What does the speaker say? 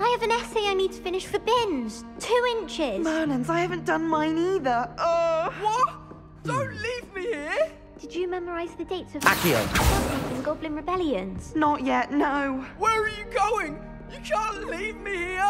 I have an essay I need to finish for Binns. Two inches. Merlins, I haven't done mine either. Uh. What? Don't leave me here! Did you memorize the dates of Accio. Goblin rebellions? Not yet, no. Where are you going? You can't leave me here!